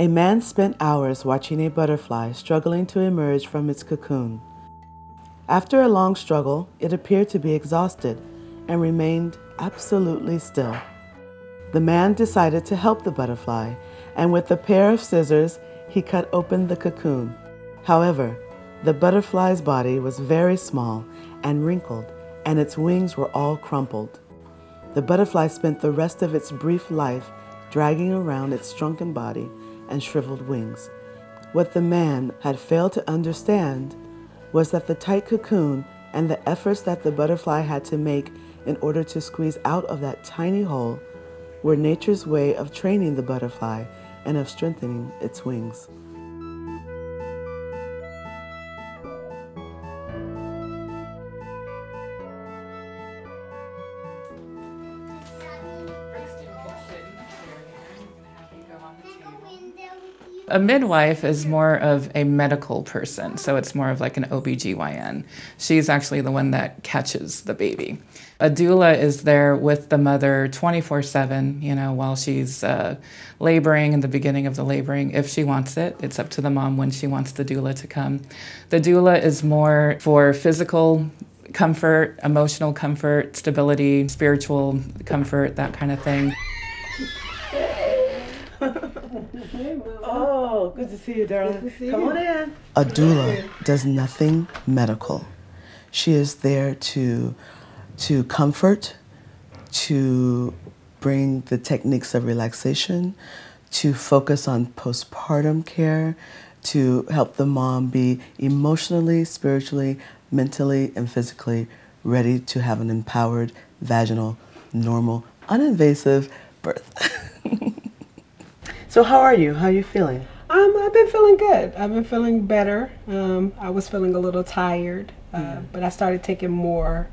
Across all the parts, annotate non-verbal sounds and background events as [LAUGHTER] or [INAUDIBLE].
A man spent hours watching a butterfly struggling to emerge from its cocoon. After a long struggle, it appeared to be exhausted and remained absolutely still. The man decided to help the butterfly, and with a pair of scissors, he cut open the cocoon. However, the butterfly's body was very small and wrinkled, and its wings were all crumpled. The butterfly spent the rest of its brief life dragging around its shrunken body and shriveled wings. What the man had failed to understand was that the tight cocoon and the efforts that the butterfly had to make in order to squeeze out of that tiny hole were nature's way of training the butterfly and of strengthening its wings. A midwife is more of a medical person, so it's more of like an OBGYN. She's actually the one that catches the baby. A doula is there with the mother 24 7, you know, while she's uh, laboring in the beginning of the laboring, if she wants it. It's up to the mom when she wants the doula to come. The doula is more for physical comfort, emotional comfort, stability, spiritual comfort, that kind of thing. Oh, good to see you, darling. See Come you. on in. A doula does nothing medical. She is there to to comfort, to bring the techniques of relaxation, to focus on postpartum care, to help the mom be emotionally, spiritually, mentally, and physically ready to have an empowered, vaginal, normal, uninvasive birth. [LAUGHS] So how are you? How are you feeling? Um, I've been feeling good. I've been feeling better. Um, I was feeling a little tired, uh, yeah. but I started taking more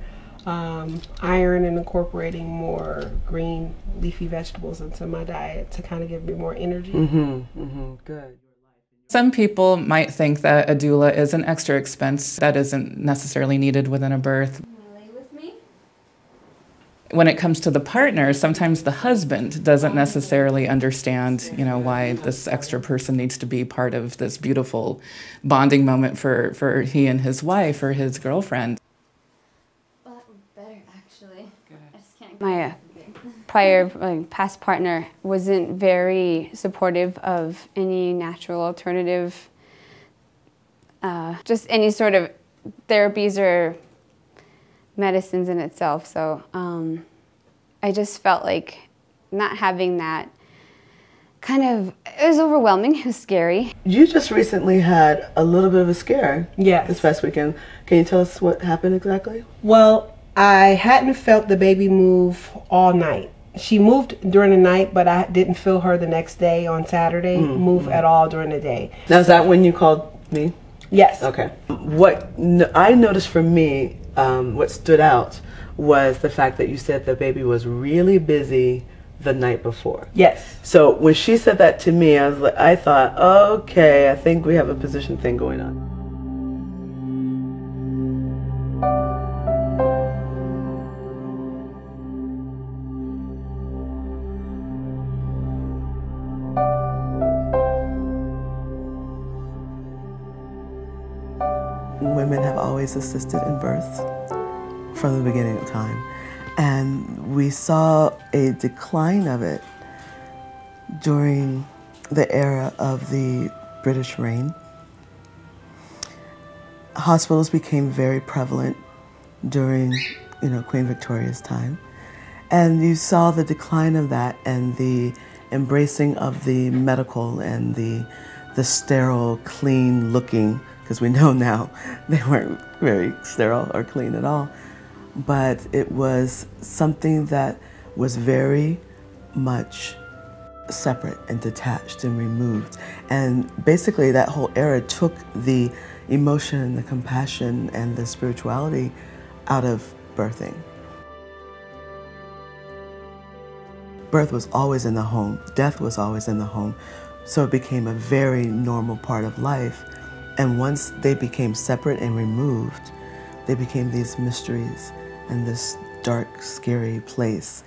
um, iron and incorporating more green leafy vegetables into my diet to kind of give me more energy. Mm-hmm. Mm-hmm. Good. Some people might think that a doula is an extra expense that isn't necessarily needed within a birth when it comes to the partner, sometimes the husband doesn't necessarily understand, you know, why this extra person needs to be part of this beautiful bonding moment for, for he and his wife or his girlfriend. Well, better actually. I just can't. My uh, prior like, past partner wasn't very supportive of any natural alternative, uh, just any sort of therapies or medicines in itself. So um, I just felt like not having that kind of it was overwhelming. [LAUGHS] It was scary. You just recently had a little bit of a scare. yeah This past weekend. Can you tell us what happened exactly? Well, I hadn't felt the baby move all night. She moved during the night, but I didn't feel her the next day on Saturday mm-hmm. move at all during the day. Now, is that when you called me? Yes. Okay. What I noticed for me um, what stood out was the fact that you said the baby was really busy the night before. Yes. So when she said that to me, I was like, I thought, okay, I think we have a position thing going on. Women have always assisted in birth from the beginning of time. And we saw a decline of it during the era of the British reign. Hospitals became very prevalent during, you know, Queen Victoria's time. And you saw the decline of that and the embracing of the medical and the, the sterile, clean looking because we know now [LAUGHS] they weren't very sterile or clean at all. But it was something that was very much separate and detached and removed. And basically, that whole era took the emotion and the compassion and the spirituality out of birthing. Birth was always in the home, death was always in the home, so it became a very normal part of life. And once they became separate and removed, they became these mysteries and this dark, scary place.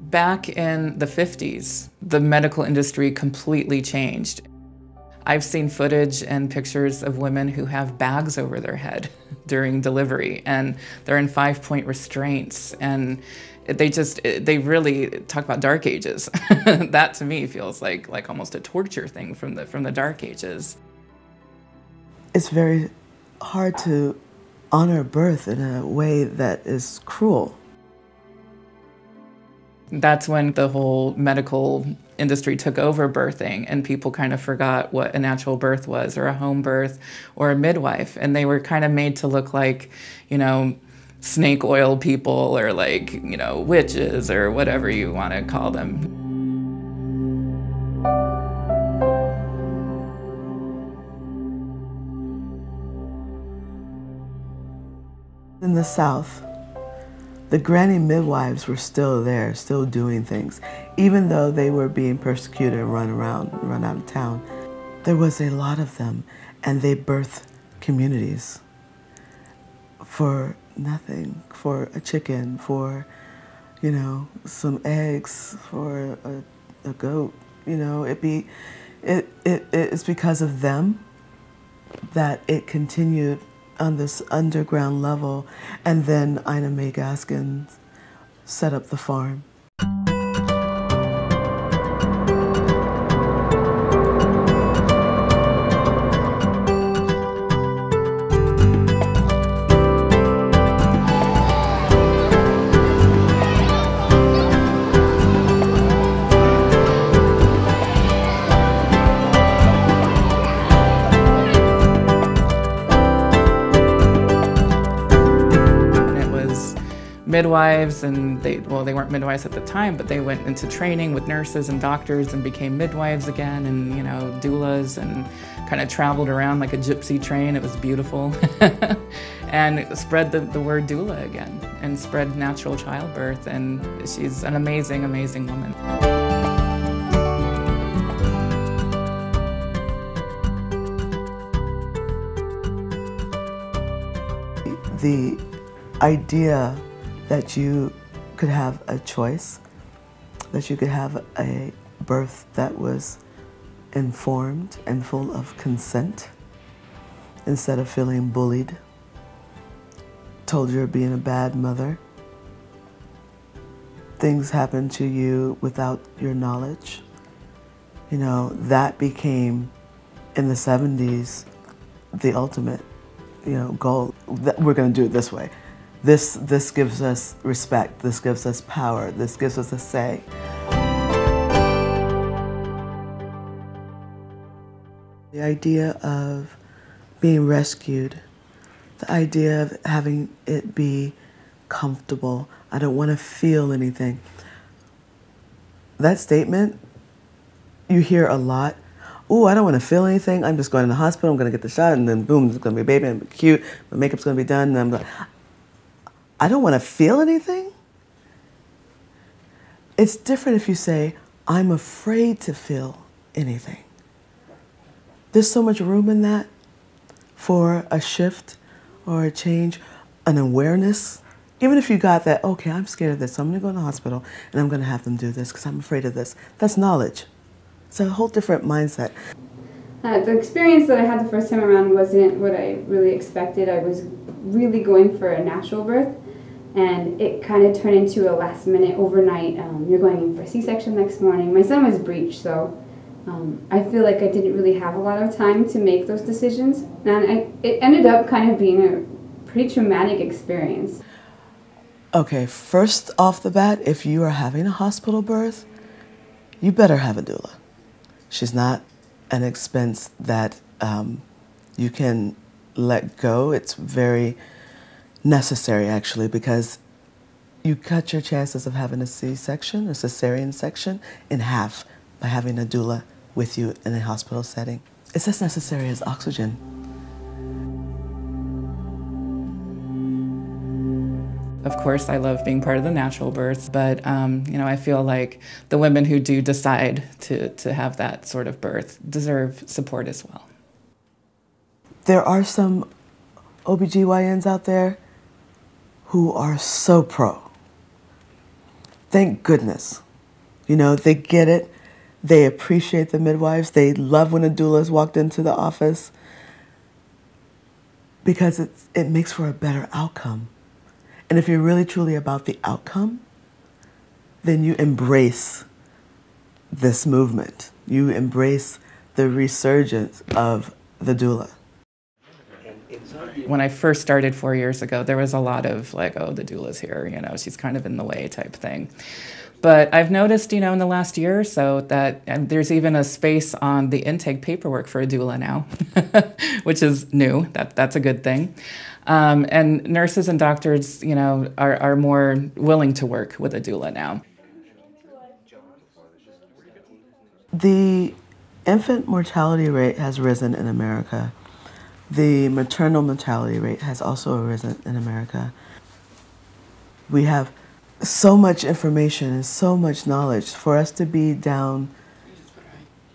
Back in the 50s, the medical industry completely changed. I've seen footage and pictures of women who have bags over their head [LAUGHS] during delivery and they're in five point restraints and they just they really talk about dark ages. [LAUGHS] That to me feels like like almost a torture thing from the from the dark ages. It's very hard to honor birth in a way that is cruel. That's when the whole medical industry took over birthing and people kind of forgot what a natural birth was or a home birth or a midwife. And they were kind of made to look like you know snake oil people or like you know witches or whatever you want to call them. In the south the granny midwives were still there, still doing things, even though they were being persecuted and run around, run out of town. There was a lot of them, and they birthed communities for nothing, for a chicken, for, you know, some eggs, for a, a goat. You know, it be, it, it, it's because of them that it continued on this underground level, and then Ina May Gaskins set up the farm. Midwives and they well they weren't midwives at the time but they went into training with nurses and doctors and became midwives again and you know doulas and kind of traveled around like a gypsy train. It was beautiful. [LAUGHS] And spread the, the word doula again and spread natural childbirth and she's an amazing amazing woman. The idea that you could have a choice, that you could have a birth that was informed and full of consent instead of feeling bullied, told you're being a bad mother. Things happen to you without your knowledge. You know, that became in the 70s the ultimate, you know, goal. That we're going to do it this way. This, this gives us respect, this gives us power, this gives us a say. The idea of being rescued, the idea of having it be comfortable, I don't want to feel anything. That statement, you hear a lot. Oh, I don't want to feel anything. I'm just going to the hospital. I'm going to get the shot, and then boom, it's going to be a baby and cute. My makeup's going to be done. And I'm like, I don't want to feel anything. It's different if you say, I'm afraid to feel anything. There's so much room in that for a shift or a change, an awareness. Even if you got that, okay, I'm scared of this, so I'm gonna go to the hospital and I'm gonna have them do this because I'm afraid of this. That's knowledge. It's a whole different mindset. Uh, the experience that I had the first time around wasn't what I really expected. I was really going for a natural birth and it kind of turned into a last minute overnight um, you're going in for a c-section next morning. My son was breech so um, i feel like i didn't really have a lot of time to make those decisions and I, it ended up kind of being a pretty traumatic experience. Okay first off the bat if you are having a hospital birth you better have a doula. She's not an expense that um, you can let go. It's very necessary actually because you cut your chances of having a C-section, a cesarean section, in half by having a doula with you in a hospital setting. It's as necessary as oxygen. Of course, I love being part of the natural birth, but um, you know, I feel like the women who do decide to, to have that sort of birth deserve support as well. There are some OBGYNs out there who are so pro. thank goodness. You know, they get it. They appreciate the midwives. They love when a doula has walked into the office because it's, it makes for a better outcome. And if you're really truly about the outcome, then you embrace this movement. You embrace the resurgence of the doula. When I first started four years ago, there was a lot of like, oh, the doula's here, you know, she's kind of in the way type thing. But I've noticed, you know, in the last year or so that there's even a space on the intake paperwork for a doula now, [LAUGHS] which is new. That, that's a good thing. Um, and nurses and doctors, you know, are, are more willing to work with a doula now. The infant mortality rate has risen in America. The maternal mortality rate has also arisen in America. We have so much information and so much knowledge for us to be down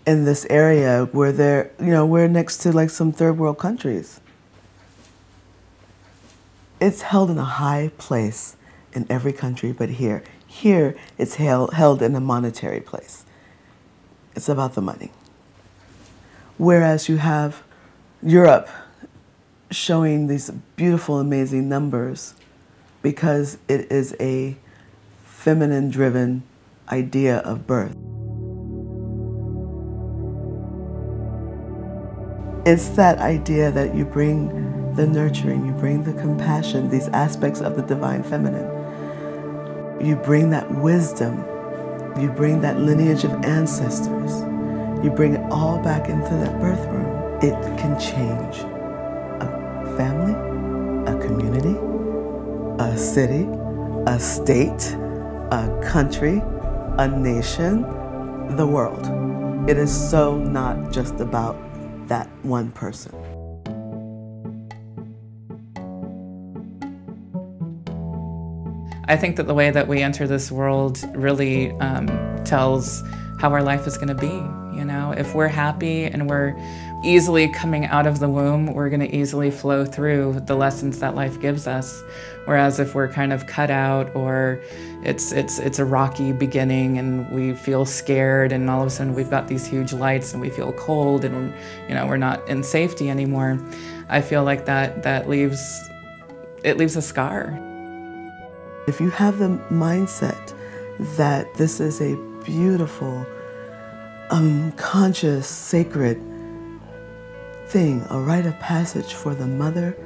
in this area where they're, you know, we're next to like some third world countries. It's held in a high place in every country but here. Here, it's held, held in a monetary place. It's about the money. Whereas you have Europe showing these beautiful, amazing numbers because it is a feminine driven idea of birth. It's that idea that you bring the nurturing, you bring the compassion, these aspects of the divine feminine. You bring that wisdom, you bring that lineage of ancestors, you bring it all back into that birth room. It can change family, a community, a city, a state, a country, a nation, the world. It is so not just about that one person. I think that the way that we enter this world really um, tells how our life is going to be. You know, if we're happy and we're easily coming out of the womb, we're going to easily flow through the lessons that life gives us. Whereas if we're kind of cut out or it's it's it's a rocky beginning and we feel scared and all of a sudden we've got these huge lights and we feel cold and you know we're not in safety anymore, I feel like that that leaves it leaves a scar. If you have the mindset that this is a beautiful, unconscious, sacred thing, a rite of passage for the mother,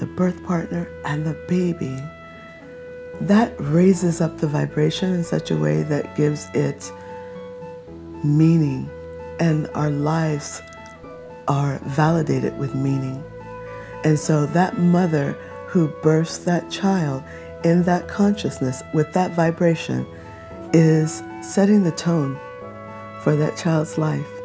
the birth partner, and the baby, that raises up the vibration in such a way that gives it meaning, and our lives are validated with meaning. And so that mother who births that child in that consciousness with that vibration is setting the tone for that child's life.